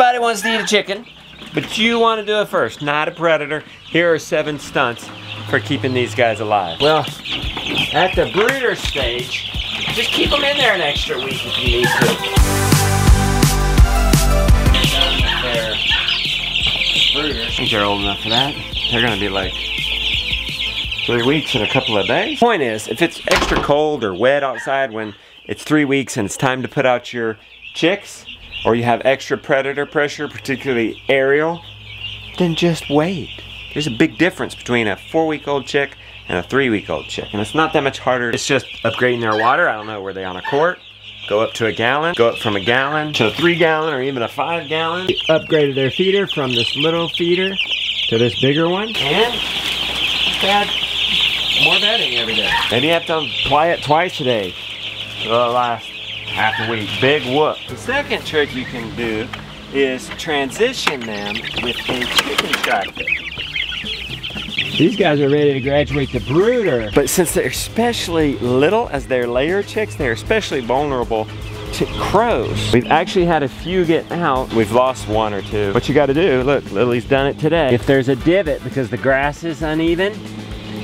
Everybody wants to eat a chicken, but you want to do it first, not a predator. Here are seven stunts for keeping these guys alive. Well, at the brooder stage, just keep them in there an extra week if you need to. I think they're old enough for that. They're gonna be like three weeks in a couple of days. Point is, if it's extra cold or wet outside when it's three weeks and it's time to put out your chicks, or you have extra predator pressure, particularly aerial, then just wait. There's a big difference between a four-week-old chick and a three-week-old chick, and it's not that much harder. It's just upgrading their water. I don't know, were they on a quart? Go up to a gallon, go up from a gallon to a three gallon or even a five gallon. Upgraded their feeder from this little feeder to this bigger one. And add more bedding every day. Maybe you have to apply it twice a day for the last half a week. Big whoop. The second trick you can do is transition them with a chicken tractor. These guys are ready to graduate the brooder. But since they're especially little as they're layer chicks, they're especially vulnerable to crows. We've actually had a few get out. We've lost one or two. What you gotta do, look, Lily's done it today. If there's a divot because the grass is uneven,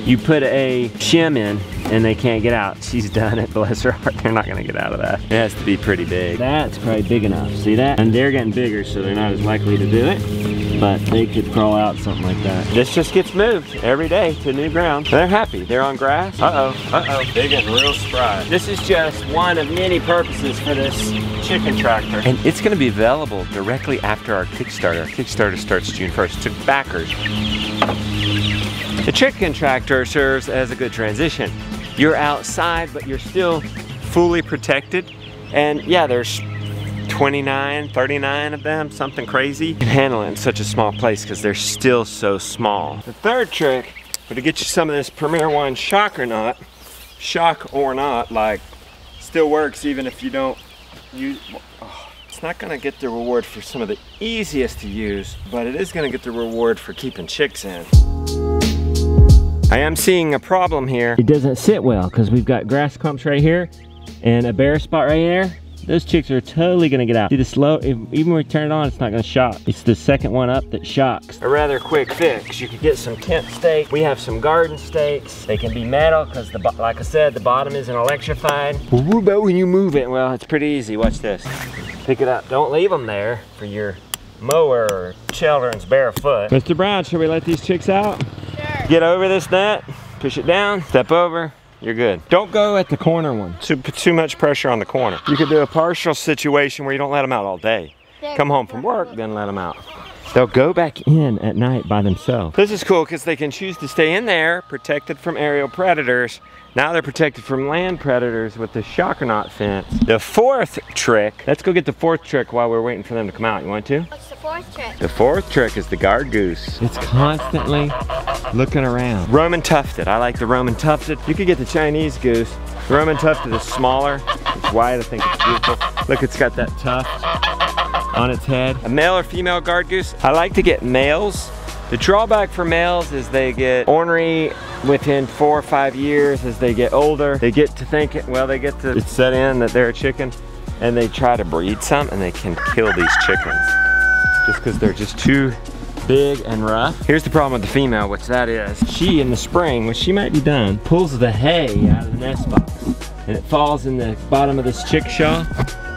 you put a shim in and they can't get out. She's done it, bless her heart. They're not gonna get out of that. It has to be pretty big. That's probably big enough, see that? And they're getting bigger, so they're not as likely to do it, but they could crawl out something like that. This just gets moved every day to new ground. They're happy, they're on grass. Uh-oh, uh-oh, they getting real spry. This is just one of many purposes for this chicken tractor. And it's gonna be available directly after our Kickstarter. Our Kickstarter starts June 1st to backers. The chicken tractor serves as a good transition. You're outside, but you're still fully protected. And yeah, there's 29, 39 of them, something crazy. You can handle it in such a small place because they're still so small. The third trick, but to get you some of this Premier One shock or not, shock or not, like still works even if you don't use, oh, it's not gonna get the reward for some of the easiest to use, but it is gonna get the reward for keeping chicks in. I am seeing a problem here. It doesn't sit well because we've got grass clumps right here and a bare spot right there. Those chicks are totally gonna get out. See the slow, if, even when we turn it on, it's not gonna shock. It's the second one up that shocks. A rather quick fix. You could get some tent stake. We have some garden stakes. They can be metal because, the like I said, the bottom isn't electrified. What about when you move it? Well, it's pretty easy. Watch this. Pick it up. Don't leave them there for your mower or children's barefoot. Mr. Brown, should we let these chicks out? Sure. Get over this net, push it down, step over, you're good. Don't go at the corner one. Too, too much pressure on the corner. You could do a partial situation where you don't let them out all day. Come home from work, then let them out. They'll go back in at night by themselves. This is cool because they can choose to stay in there, protected from aerial predators. Now they're protected from land predators with the shocker knot fence. The fourth trick, let's go get the fourth trick while we're waiting for them to come out. You want to? What's the fourth trick? The fourth trick is the guard goose. It's constantly looking around. Roman tufted. I like the Roman tufted. You could get the Chinese goose. The Roman tufted is smaller. It's white. I think it's beautiful. Look, it's got that tuft on its head. A male or female guard goose. I like to get males. The drawback for males is they get ornery within four or five years as they get older. They get to think, well, they get to set in that they're a chicken and they try to breed some and they can kill these chickens just because they're just too big and rough. Here's the problem with the female, which that is, she in the spring, when she might be done, pulls the hay out of the nest box and it falls in the bottom of this chickshaw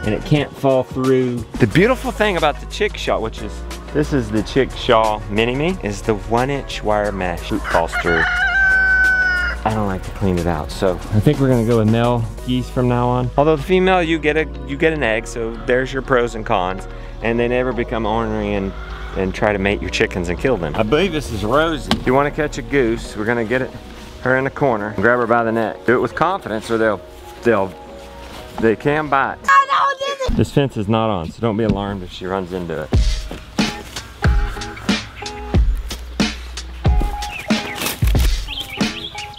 and it can't fall through. The beautiful thing about the chickshaw, which is, this is the chickshaw mini-me, is the one inch wire mesh It falls through. I don't like to clean it out, so I think we're gonna go with male geese from now on. Although the female, you get a you get an egg, so there's your pros and cons, and they never become ornery and and try to mate your chickens and kill them. I believe this is Rosie. If you want to catch a goose, we're gonna get it her in the corner and grab her by the neck. Do it with confidence, or they'll they'll they can bite. No, this fence is not on, so don't be alarmed if she runs into it.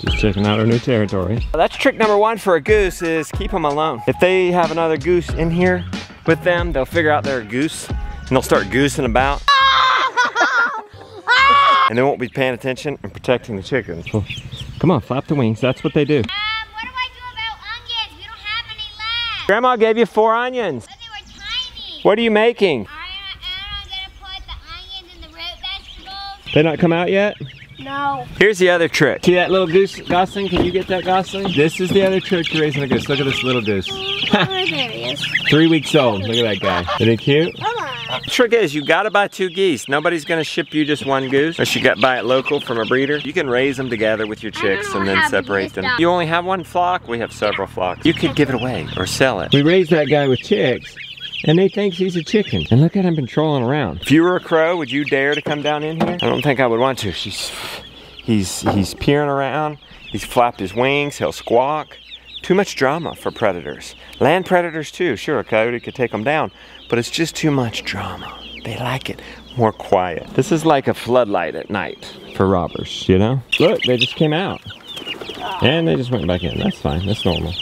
Just checking out our new territory. That's trick number one for a goose is keep them alone. If they have another goose in here with them, they'll figure out they're a goose and they'll start goosing about and they won't be paying attention and protecting the chickens. Well, come on, flap the wings. That's what they do. What do Grandma gave you four onions. But they were tiny. What are you making? They not come out yet? No. Here's the other trick. See that little goose, Gosling? Can you get that, Gosling? This is the other trick to raising a goose. Look at this little goose. Oh, there he is. Three weeks old. Look at that guy. Isn't he cute? Oh, Trick is, you gotta buy two geese. Nobody's gonna ship you just one goose unless you got buy it local from a breeder. You can raise them together with your chicks and then separate them. dog. You only have one flock? We have several flocks. You could give it away or sell it. We raised that guy with chicks and they thinks he's a chicken. And look at him been trolling around. If you were a crow, would you dare to come down in here? I don't think I would want to. She's, he's, he's peering around. He's flapped his wings. He'll squawk. Too much drama for predators. Land predators too. Sure, a coyote could take them down, but it's just too much drama. They like it more quiet. This is like a floodlight at night for robbers, you know? Look, they just came out. And they just went back in. That's fine. That's normal.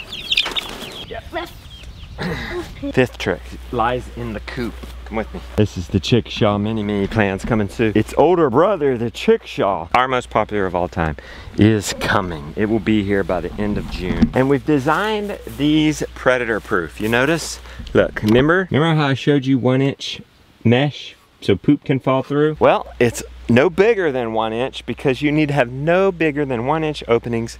Fifth trick lies in the coop. Come with me. This is the Chickshaw Mini Mini Plans coming soon. Its older brother, the Chickshaw, our most popular of all time, is coming. It will be here by the end of June. And we've designed these predator proof. You notice? Look, remember? Remember how I showed you one inch mesh so poop can fall through? Well, it's no bigger than one inch because you need to have no bigger than one inch openings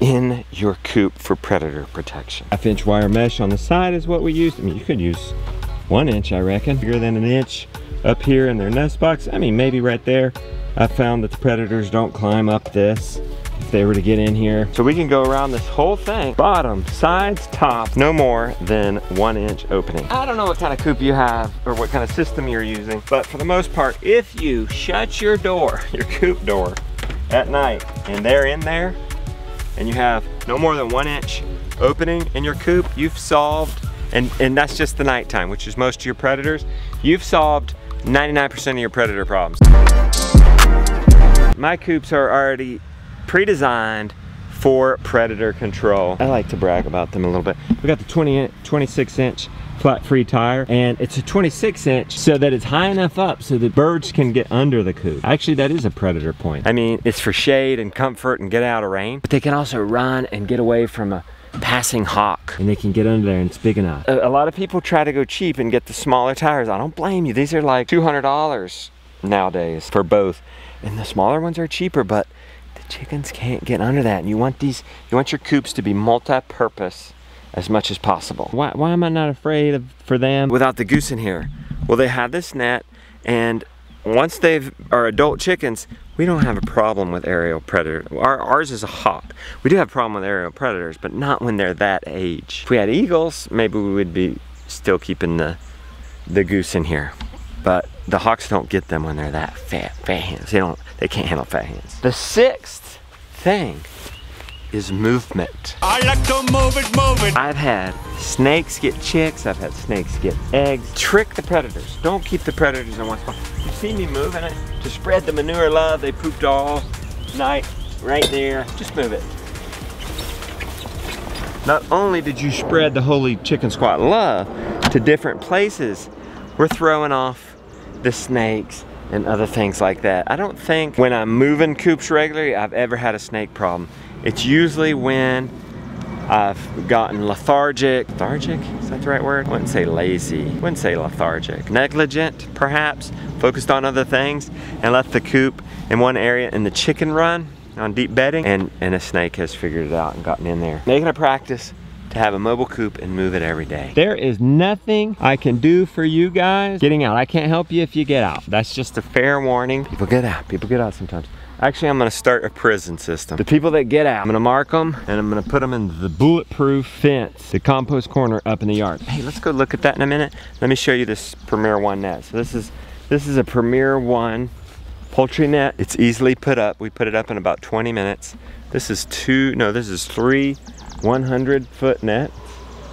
in your coop for predator protection. Half inch wire mesh on the side is what we used. I mean, you could use one inch, I reckon. Bigger than an inch up here in their nest box. I mean, maybe right there. I found that the predators don't climb up this if they were to get in here. So we can go around this whole thing, bottom, sides, top, no more than one inch opening. I don't know what kind of coop you have or what kind of system you're using, but for the most part, if you shut your door, your coop door at night, and they're in there, and you have no more than one inch opening in your coop, you've solved, and, and that's just the nighttime, which is most of your predators, you've solved 99% of your predator problems. My coops are already pre-designed for predator control. I like to brag about them a little bit. We got the 20, 26 inch flat free tire and it's a 26 inch so that it's high enough up so that birds can get under the coop. Actually that is a predator point. I mean it's for shade and comfort and get out of rain but they can also run and get away from a passing hawk and they can get under there and it's big enough. A, a lot of people try to go cheap and get the smaller tires. I don't blame you. These are like $200 nowadays for both and the smaller ones are cheaper but the chickens can't get under that and you want these you want your coops to be multi-purpose as much as possible. Why, why am I not afraid of for them without the goose in here? Well, they have this net and once they've are adult chickens, we don't have a problem with aerial predators. Our, ours is a hawk. We do have a problem with aerial predators, but not when they're that age. If we had eagles, maybe we would be still keeping the the goose in here. But the hawks don't get them when they're that fat, fat hands. They don't, they can't handle fat hands. The sixth thing is movement. I like to move it, move it. I've had snakes get chicks, I've had snakes get eggs. Trick the predators. Don't keep the predators in one spot. See me moving it to spread the manure love. They pooped all night right there. Just move it. Not only did you spread the holy chicken squat love to different places, we're throwing off the snakes and other things like that. I don't think when I'm moving coops regularly, I've ever had a snake problem. It's usually when I've gotten lethargic. Lethargic? Is that the right word? I wouldn't say lazy. I wouldn't say lethargic. Negligent, perhaps. Focused on other things and left the coop in one area in the chicken run on deep bedding and, and a snake has figured it out and gotten in there. Making a practice to have a mobile coop and move it every day. There is nothing I can do for you guys getting out. I can't help you if you get out. That's just a fair warning. People get out. People get out sometimes. Actually, I'm gonna start a prison system. The people that get out, I'm gonna mark them and I'm gonna put them in the bulletproof fence, the compost corner up in the yard. Hey, let's go look at that in a minute. Let me show you this Premier One net. So this is this is a Premier One poultry net. It's easily put up. We put it up in about 20 minutes. This is two, no, this is three 100 foot nets.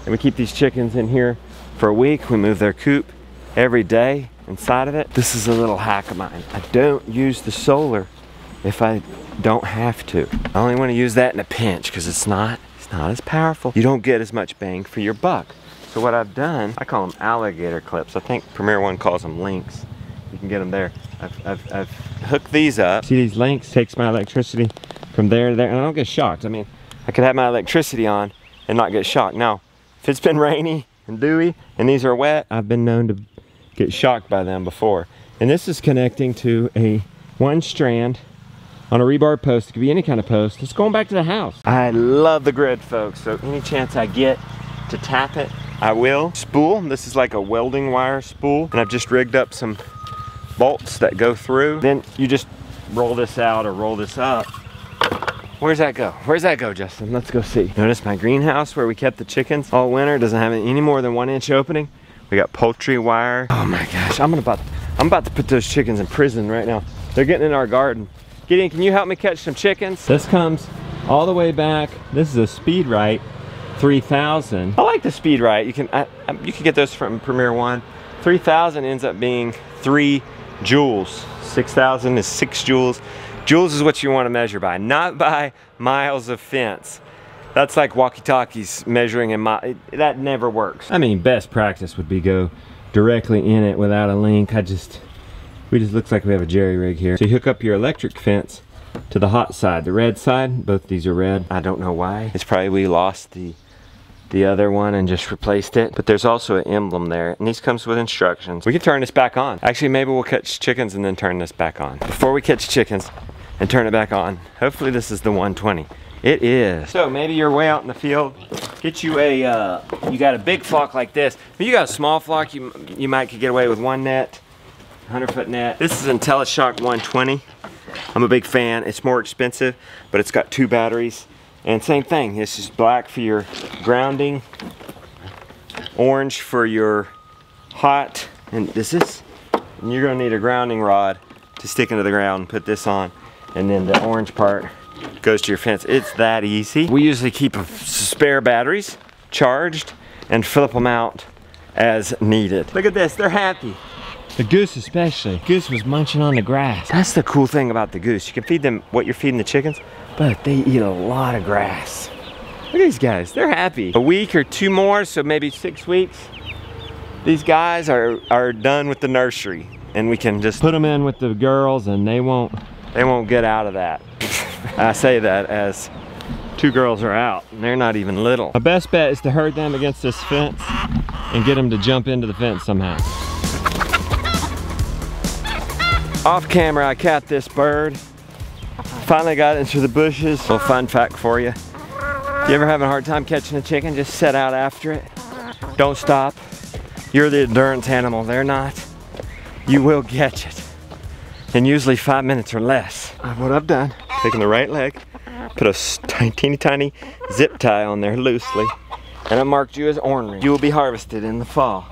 And we keep these chickens in here for a week. We move their coop every day inside of it. This is a little hack of mine. I don't use the solar if I don't have to. I only want to use that in a pinch because it's not, it's not as powerful. You don't get as much bang for your buck. So what I've done, I call them alligator clips. I think Premier One calls them links. You can get them there. I've, I've, I've hooked these up. See these links? Takes my electricity from there to there. And I don't get shocked. I mean, I could have my electricity on and not get shocked. Now, if it's been rainy and dewy and these are wet, I've been known to get shocked by them before. And this is connecting to a one strand on a rebar post. It could be any kind of post. It's going back to the house. I love the grid, folks. So any chance I get to tap it, I will. Spool, this is like a welding wire spool. And I've just rigged up some bolts that go through. Then you just roll this out or roll this up. Where's that go? Where's that go, Justin? Let's go see. Notice my greenhouse where we kept the chickens all winter doesn't have any more than one inch opening. We got poultry wire. Oh my gosh, I'm about, I'm about to put those chickens in prison right now. They're getting in our garden. Gideon, can you help me catch some chickens? This comes all the way back. This is a Speedrite 3000. I like the Speedrite. You can, I, you can get those from Premier One. 3000 ends up being three joules. 6000 is six joules. Joules is what you want to measure by, not by miles of fence. That's like walkie-talkies measuring in my, that never works. I mean, best practice would be go directly in it without a link. I just, we just looks like we have a jerry rig here. So you hook up your electric fence to the hot side, the red side. Both these are red. I don't know why. It's probably we lost the the other one and just replaced it. But there's also an emblem there and these comes with instructions. We can turn this back on. Actually, maybe we'll catch chickens and then turn this back on. Before we catch chickens and turn it back on, hopefully this is the 120. It is. So maybe you're way out in the field, get you a, uh, you got a big flock like this. If you got a small flock, you, you might could get away with one net, 100 foot net. This is IntelliShock 120. I'm a big fan. It's more expensive, but it's got two batteries. And same thing, this is black for your grounding, orange for your hot, and this is, and you're gonna need a grounding rod to stick into the ground and put this on. And then the orange part goes to your fence. It's that easy. We usually keep spare batteries charged and flip them out as needed. Look at this, they're happy. The goose especially. Goose was munching on the grass. That's the cool thing about the goose. You can feed them what you're feeding the chickens, but they eat a lot of grass. Look at these guys, they're happy. A week or two more, so maybe six weeks, these guys are, are done with the nursery and we can just put them in with the girls and they won't, they won't get out of that. I say that as two girls are out and they're not even little. My best bet is to herd them against this fence and get them to jump into the fence somehow. Off camera, I caught this bird. Finally got into the bushes. Little fun fact for you. If you ever having a hard time catching a chicken, just set out after it. Don't stop. You're the endurance animal, they're not. You will catch it. In usually five minutes or less. What I've done, taking the right leg, put a tiny, teeny tiny zip tie on there loosely, and I marked you as ornery. You will be harvested in the fall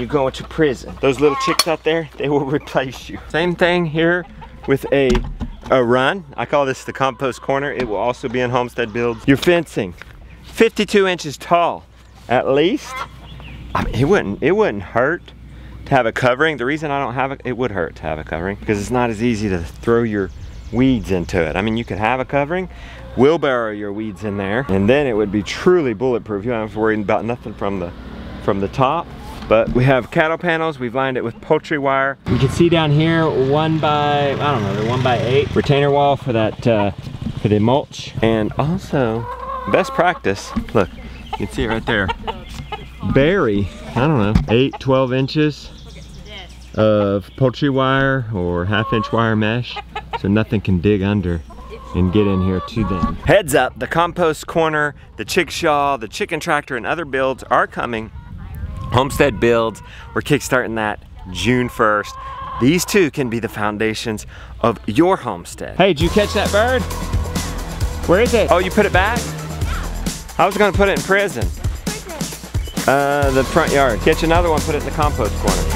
you go into prison. Those little chicks out there, they will replace you. Same thing here with a, a run. I call this the compost corner. It will also be in Homestead Builds. Your fencing, 52 inches tall, at least. I mean, it wouldn't, it wouldn't hurt to have a covering. The reason I don't have it, it would hurt to have a covering because it's not as easy to throw your weeds into it. I mean, you could have a covering, wheelbarrow your weeds in there, and then it would be truly bulletproof. You don't have to worry about nothing from the, from the top but we have cattle panels, we've lined it with poultry wire. You can see down here, one by, I don't know, the one by eight retainer wall for that, uh, for the mulch. And also, best practice, look, you can see it right there. Bury, I don't know, eight, 12 inches of poultry wire or half inch wire mesh so nothing can dig under and get in here to them. Heads up, the compost corner, the chickshaw, the chicken tractor, and other builds are coming Homestead Builds, we're kickstarting that June 1st. These two can be the foundations of your homestead. Hey, did you catch that bird? Where is it? Oh, you put it back? I was gonna put it in prison. Uh, the front yard. Catch another one, put it in the compost corner.